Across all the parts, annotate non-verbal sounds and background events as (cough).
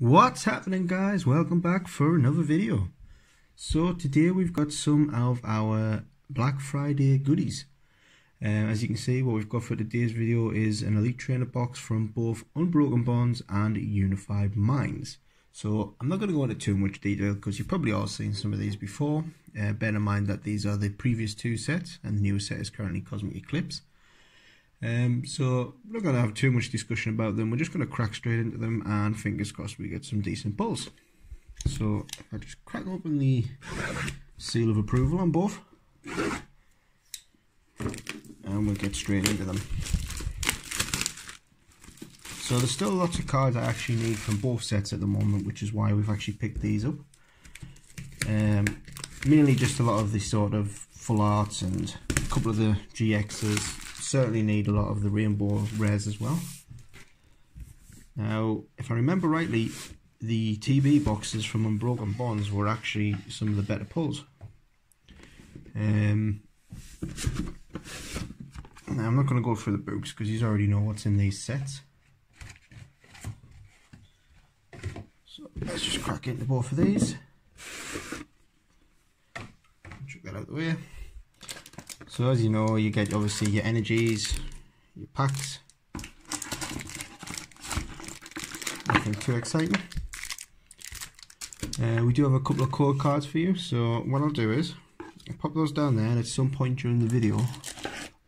What's happening guys? Welcome back for another video. So today we've got some of our Black Friday goodies. Um, as you can see what we've got for today's video is an Elite Trainer box from both Unbroken Bonds and Unified Minds. So I'm not going to go into too much detail because you've probably all seen some of these before. Uh, bear in mind that these are the previous two sets and the newest set is currently Cosmic Eclipse. Um, so we're not going to have too much discussion about them. We're just going to crack straight into them and fingers crossed we get some decent pulls. So I just crack open the seal of approval on both and we'll get straight into them. So there's still lots of cards I actually need from both sets at the moment, which is why we've actually picked these up. Um, mainly just a lot of the sort of full arts and a couple of the GXs certainly need a lot of the rainbow rares as well. Now, if I remember rightly, the TB boxes from Unbroken Bonds were actually some of the better pulls. Um, I'm not going to go through the books because you already know what's in these sets. So let's just crack into both of these. Check that out the way. So as you know, you get obviously your energies, your packs. Nothing too exciting. Uh, we do have a couple of code cards for you, so what I'll do is I'll pop those down there and at some point during the video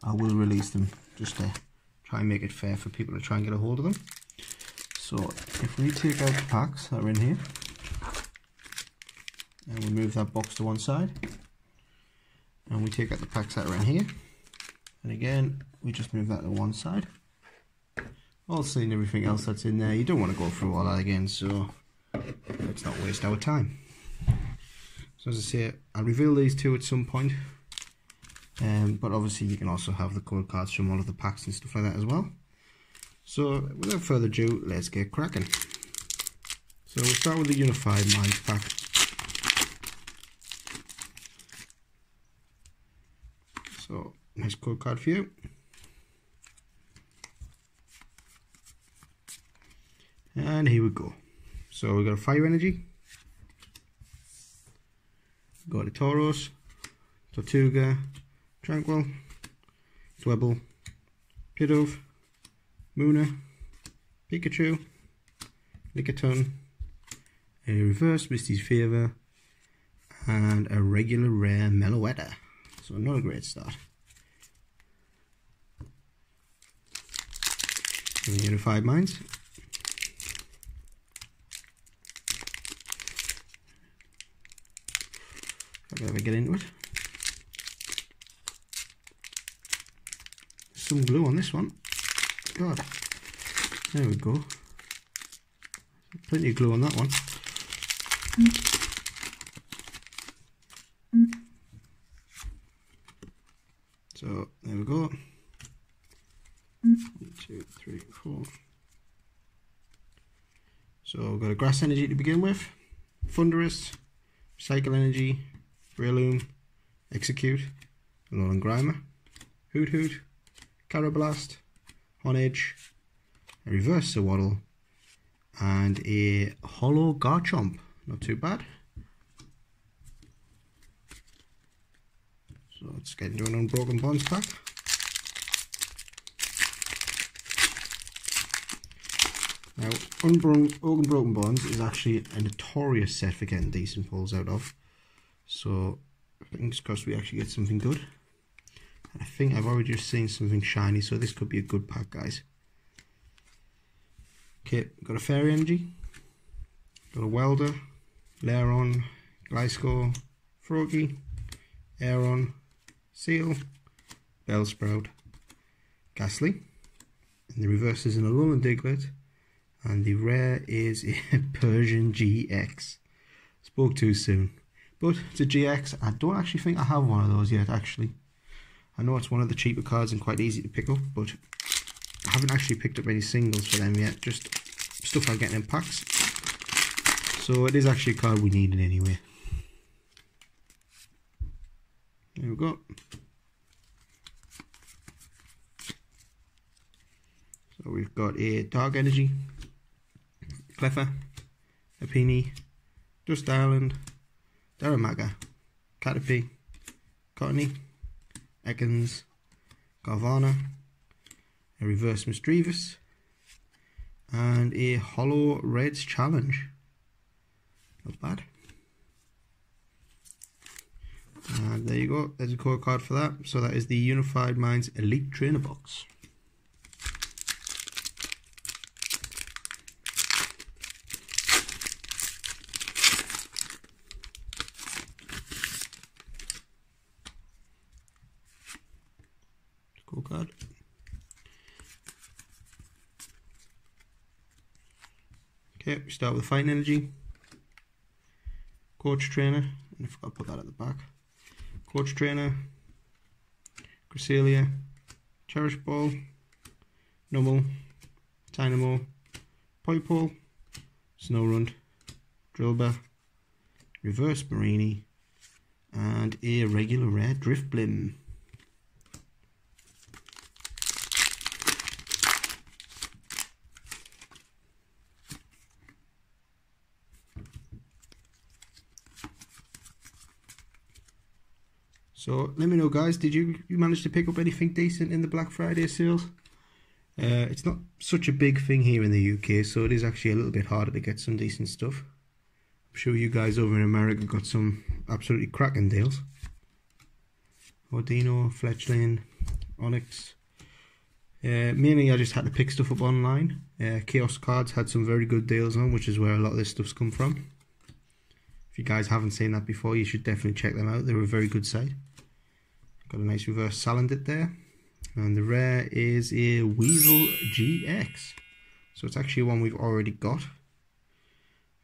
I will release them just to try and make it fair for people to try and get a hold of them. So if we take out the packs that are in here and we move that box to one side and we take out the packs that are in here. And again we just move that to one side. All seeing everything else that's in there. You don't want to go through all that again so let's not waste our time. So as I say I'll reveal these two at some point. Um, but obviously you can also have the code cards from all of the packs and stuff like that as well. So without further ado let's get cracking. So we'll start with the Unified Minds pack So nice code card for you. And here we go. So we got a Fire Energy, got a Tauros, Tortuga, Tranquill, Dwebble, Pidove, Munna, Pikachu, Lickitung, a reverse Misty's Favor, and a regular rare Meloetta. So not a great start. The Unified Minds. If I get into it. Some glue on this one. God. There we go. Plenty of glue on that one. Mm. So there we go. One, two, four. So we've got a grass energy to begin with, Thundurus, Cycle Energy, Breloom, Exeggcute, Alolan Grimer, Hoothoot, Karrablast, Honedge, a Reverse Sewaddle, and a Holo Garchomp. Not too bad. So let's get into an Unbroken Bonds pack. Now, Unbroken, Unbroken Bonds is actually a notorious set for getting decent pulls out of. So, fingers crossed we actually get something good. And I think I've already just seen something shiny, so this could be a good pack, guys. Okay, got a Fairy Energy, got a Welder, Lairon, Gliscor, Froakie, Aron, Seel. Bellsprout, Gastly. And the reverse is an Alolan Diglett. And the rare is a (laughs) Persian GX. Spoke too soon. But a GX. I don't actually think I have one of those yet, actually. I know it's one of the cheaper cards and quite easy to pick up, but I haven't actually picked up any singles for them yet. Just stuff I get in packs. So it is actually a card we needed anyway. There we go. So we've got a Dark Energy, Cleffa, Apini, Dust Island, Daramaga, Caterpie, Cottonee, Ekans, Garvana, a reverse Misdreavus, and a Holo Reds Challenge. Not bad. And there you go, there's a core card for that. So that is the Unified Minds Elite Trainer Box. Cool card. Okay, we start with Fighting Energy, Coach Trainer, and I forgot to put that at the back. Coach Trainer, Cresselia, Cherish Ball, Numel, Dynamo, Poipole, Snorunt, Drillbur, Reverse Mareanie, and a regular rare Drifblim. So let me know, guys. Did you, you manage to pick up anything decent in the Black Friday sales? Uh, it's not such a big thing here in the UK, so it is actually a little bit harder to get some decent stuff. I'm sure you guys over in America got some absolutely cracking deals. Audino, Fletchling, Onix. Uh, mainly I just had to pick stuff up online. Uh, Chaos Cards had some very good deals on, which is where a lot of this stuff's come from. If you guys haven't seen that before, you should definitely check them out. They're a very good site. Got a nice reverse Salandit there. And the rare is a Weavile GX. So it's actually one we've already got.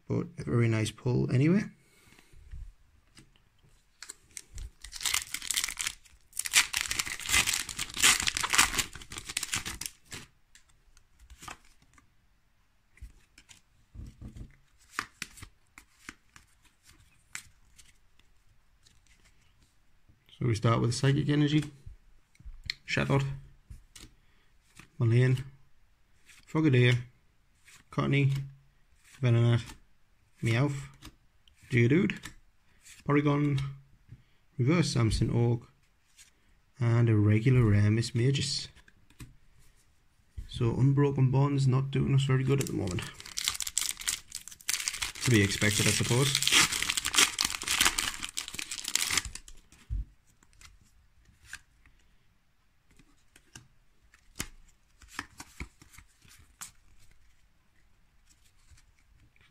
But a very nice pull anyway. We start with Psychic Energy, Shadowed, Malayan, Frogadier, Cottonee, Venonat, Meowth, Geodude, Porygon, Reverse Samson Org, and a regular rare Mismagius. So Unbroken Bonds not doing us very good at the moment. To be expected, I suppose.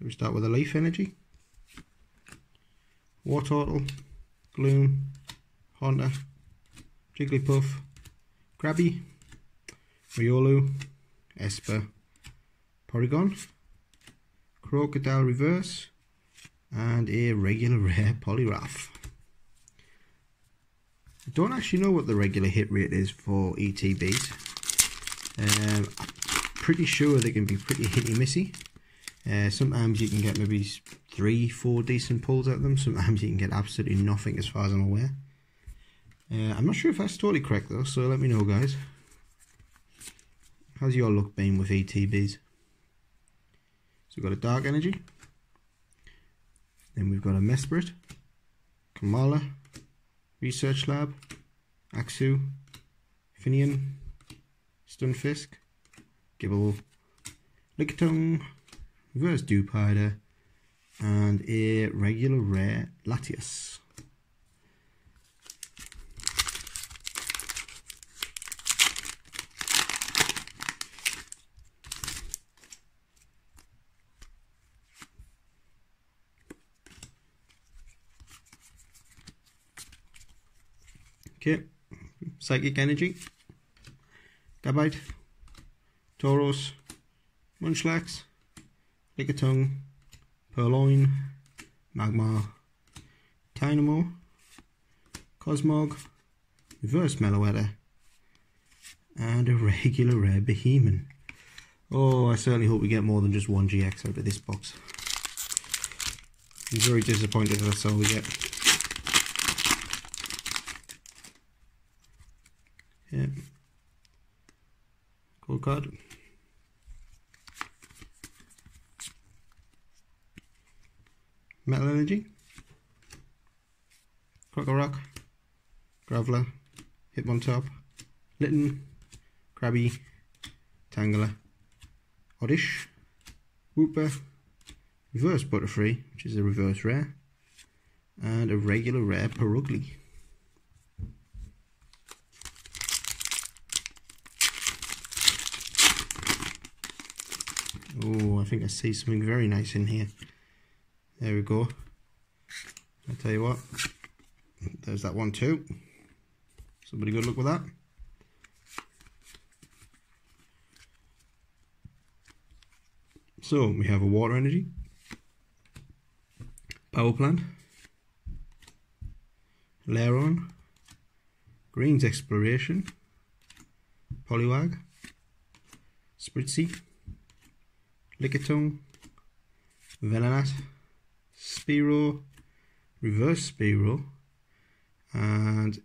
We start with a Leaf Energy, Wartortle, Gloom, Honda, Jigglypuff, Krabby, Riolu, Esper, Porygon, Crocodile Reverse, and a regular (laughs) rare Poliwrath. I don't actually know what the regular hit rate is for ETBs. Um, I'm pretty sure they can be pretty hitty missy. Uh, sometimes you can get maybe three, four decent pulls at them. Sometimes you can get absolutely nothing as far as I'm aware. Uh, I'm not sure if that's totally correct though, so let me know guys. How's your luck been with ETBs? So we've got a Dark Energy. Then we've got a Mesprit, Kamala, Research Lab, Axew, Finian, Stunfisk, Gible, Lickitung, reverse Dewpider, and a regular rare Latias. Okay, Psychic Energy, Gabite, Tauros, Munchlax, Lickitung, Purrloin, Magmar, Dynamo, Cosmog, Reverse Meloetta, and a (laughs) regular rare Behemoth. Oh, I certainly hope we get more than just one GX out of this box. I'm very disappointed that's all we get. Yeah. Cool card. Metal Energy, Krokorok, Graveler, Hitmontop, Litten, Krabby, Tangela, Oddish, Wooper, Reverse Butterfree, which is a reverse rare, and a regular rare Purugly. Oh, I think I see something very nice in here. There we go. I'll tell you what, there's that one too. Somebody good luck with that. So we have a water energy, power plant, Lairon, Greens Exploration, Poliwag, Spritzee, Lickitung, Venonat, Spearow, Reverse Spearow, and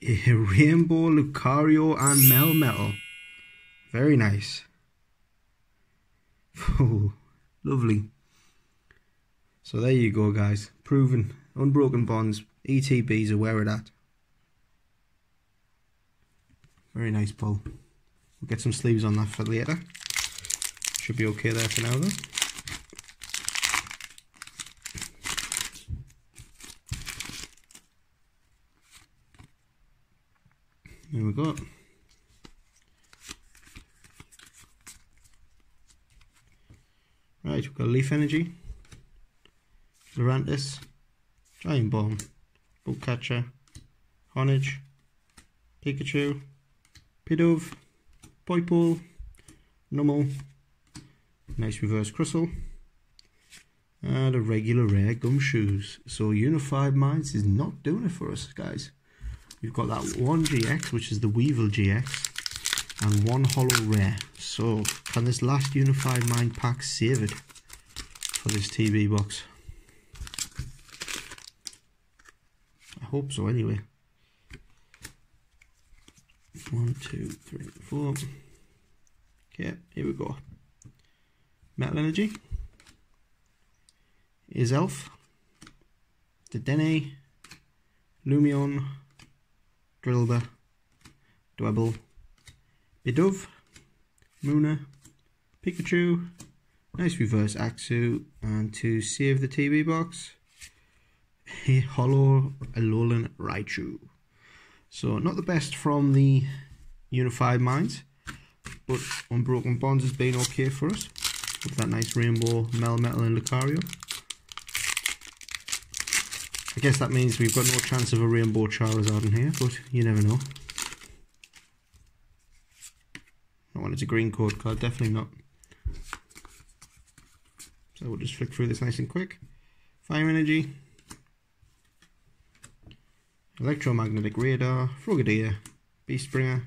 Rainbow Lucario and Melmetal. Very nice. (laughs) Oh, lovely. So there you go, guys. Proven. Unbroken bonds. ETBs are where it at. Very nice pull. We'll get some sleeves on that for later. Should be okay there for now though. There we go. Right, we've got Leaf Energy, Lurantis, Giant Bomb, Catcher, Honedge, Pikachu, Pidove, Poipole, Numel, nice reverse Crustle, and a regular rare Gumshoos. So Unified Minds is not doing it for us, guys. We've got that one GX, which is the Weavile GX, and one Holo rare. So can this last Unified Mind pack save it for this TB box? I hope so anyway. One, two, three, four. Okay, here we go. Metal Energy. Is Elf. Dedenne. Lumion. Drillbur. Dwebble. Pidove, Munna, Pikachu, nice reverse Axew, and to save the TB box, (laughs) a holo Alolan Raichu. So not the best from the Unified Minds, but Unbroken Bonds has been okay for us. With that nice rainbow Melmetal and Lucario. I guess that means we've got no chance of a rainbow Charizard in here, but you never know. Not when it's a green code card, definitely not. So we'll just flick through this nice and quick. Fire Energy, Electromagnetic Radar, Frogadier, Beastbringer,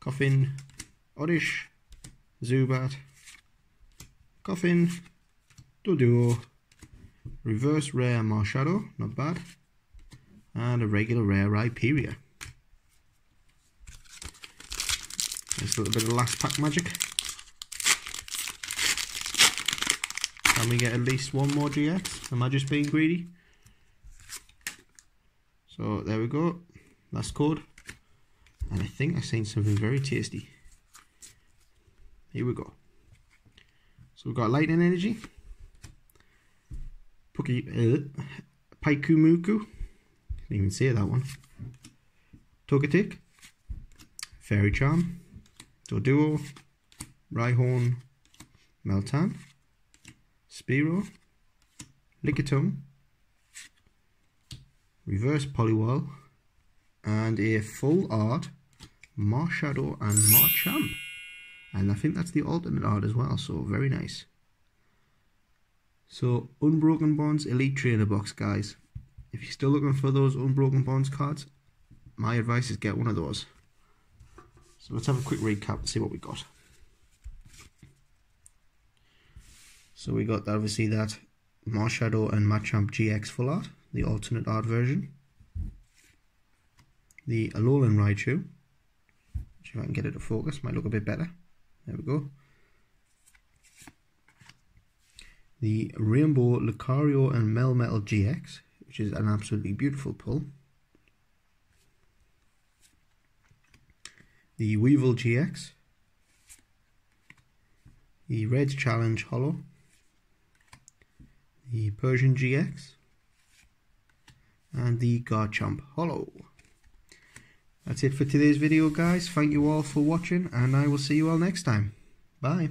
Coffin. Oddish, Zubat, Koffing, Doduo, Reverse Rare Marshadow, not bad, and a regular rare Rhyperior. Just a little bit of last pack magic. Can we get at least one more GX? Am I just being greedy? So there we go. Last code. And I think I've seen something very tasty. Here we go. So we've got Lightning Energy. Puki, uh, Paikumuku. Can't even say that one. Togetic. Fairy Charm. Doduo, Rhyhorn, Meltan, Spearow, Lickitung, Reverse Poliwhirl, and a full art Marshadow and Machamp. And I think that's the alternate art as well, so very nice. So, Unbroken Bonds Elite Trainer box, guys. If you're still looking for those Unbroken Bonds cards, my advice is get one of those. So let's have a quick recap and see what we got. So we got obviously that Marshadow and Machamp GX full art, the alternate art version. The Alolan Raichu, which if I can get it to focus might look a bit better. There we go. The Rainbow Lucario and Melmetal GX, which is an absolutely beautiful pull. The Weavile GX, the Red Challenge Holo, the Persian GX, and the Garchomp Holo. That's it for today's video guys. Thank you all for watching and I will see you all next time. Bye.